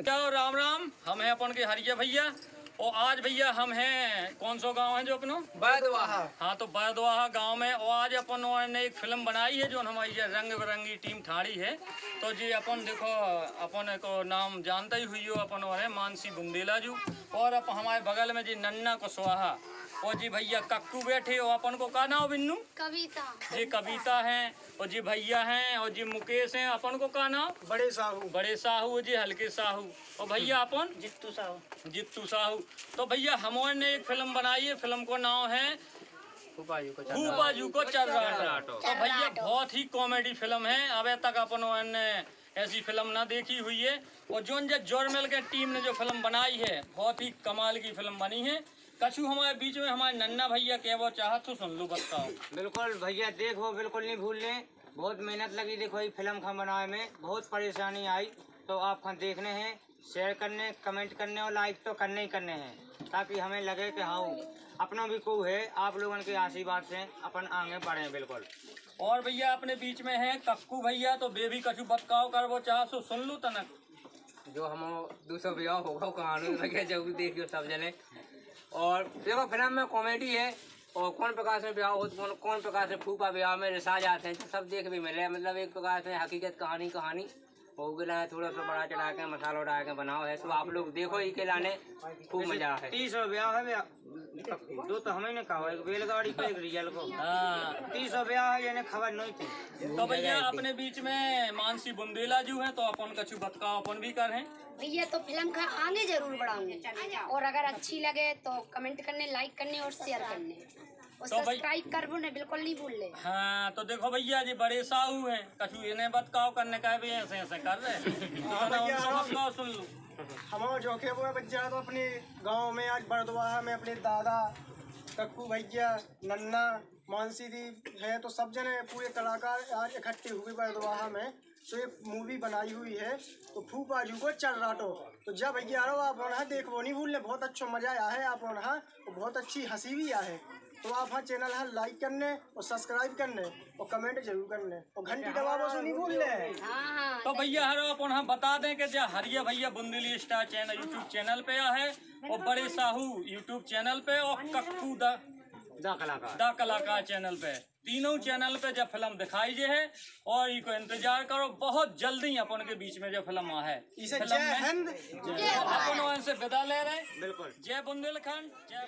जाओ राम राम? हम हैं अपन के हरिया भैया और आज भैया हम हैं कौन सो गाँव है जो अपनो? बैदवाहा। हाँ तो बैदवाहा गाँव में और आज अपन ने एक फ़िल्म बनाई है जो हमारी ये रंग बिरंगी टीम ठाड़ी है। तो जी अपन देखो अपन को नाम जानते ही हुई हो अपन और है मानसी बुंदेला जू। और अपन हमारे बगल में जी नन्ना कुशवाहा। और जी भैया कक्कू बैठे और अपन को। का नाम बिन्नू? कविता। जी कविता हैं। और जी भैया हैं और जी मुकेश हैं। अपन को का नाम? बड़े साहू। बड़े साहू जी हल्के साहू। और भैया अपन? जित्तू साहू। जित्तू साहू। तो भैया हमों ने एक फ़िल्म बनाई है। फ़िल्म को नाम है फूफा जू को चर्राटो तो भैया बहुत ही कॉमेडी फ़िल्म है। अबे तक अपन ने ऐसी फ़िल्म ना देखी हुई है। और जो जोरमेल के टीम ने जो फ़िल्म बनाई है बहुत ही कमाल की फ़िल्म बनी है। कछु हमारे बीच में हमारे नन्ना भैया के वो चाहत तो सुन लो बताओ बिल्कुल भैया देखो बिल्कुल नहीं भूलने। बहुत मेहनत लगी देखो ये फ़िल्म खा बनाए में। बहुत परेशानी आई। तो आप खा देखने हैं शेयर करने कमेंट करने और लाइक तो करने ही करने हैं ताकि हमें लगे कि हाँ अपना भी को है आप लोगों के आशीर्वाद से अपन आगे बढ़े बिल्कुल। और भैया अपने बीच में है कक्कू भैया तो बेबी कछु बतकाव कर वो चाह सो सुन लू तनक। जो हम दूसरा ब्याह होगा कहानी जब देखियो सब जने। और देखो फ़िल्म में कॉमेडी है, और कौन प्रकार से ब्याह हो, कौन कौन प्रकार से फूफा ब्याह में रिसा जाते हैं सब देख भी मिले मतलब एक प्रकार से हकीकत, कहानी कहानी। हो गया है थोड़ा सा बड़ा चढ़ा के मसाला उड़ा के बनाओ है। तो आप लोग देखो ही के लाने खूब मज़ा है। तीस ब्याह है दो तो हमें ने कहा एक बैलगाड़ी को एक रियल को। हाँ। तीस ब्याह है यानी खबर नहीं थी। तो भैया अपने बीच में मानसी बुंदेला जो है तो अपन कछु बतकाव अपन भी कर। हैं भैया तो फ़िल्म का आगे ज़रूर बढ़ाऊँगे। और अगर अच्छी लगे तो कमेंट करने लाइक करने और शेयर करने। और तो सब्सक्राइब कर ने बिल्कुल नहीं भूल ले हाँ तो देखो भैया जी बड़े साहू हैं। कछु इन्हें बतकाव करने का भी ऐसे ऐसे कर रहे हैं। तो सुन लो। हमारा जोखे वो बच्चा तो अपने गाँव में आज बड़दवाहा में अपने दादा कक्कू भैया नन्ना मानसी दी है तो सब जने पूरे कलाकार आज इकट्ठे हुए बड़दवाहा में। तो ये मूवी बनाई हुई है तो फूफा जू को चल राटो तो। जब भैया आ आप वहाँ देखो नहीं भूलने बहुत अच्छा मज़ा आया है आप वहाँ और बहुत अच्छी हँसी भी आया है। तो आप हाँ चैनल है लाइक करने और सब्सक्राइब करने और कमेंट ज़रूर करने और घंटी दबावो से नहीं हाँ हाँ तो भैया हर अपन हम बता दें कि जो हरिया भैया Bundeli star channel YouTube channel पे है और बड़े साहू यूट्यूब चैनल पे और कक्कू दा दा कलाकार। दा कलाकार चैनल पे। तीनों चैनल पे जब फ़िल्म दिखाई जे है और इको इंतज़ार करो बहुत जल्दी अपन के बीच में जो फ़िल्म आ है। फ़िल्म में अपन से विदा ले रहे बिल्कुल। जय बुंदेलखंड जय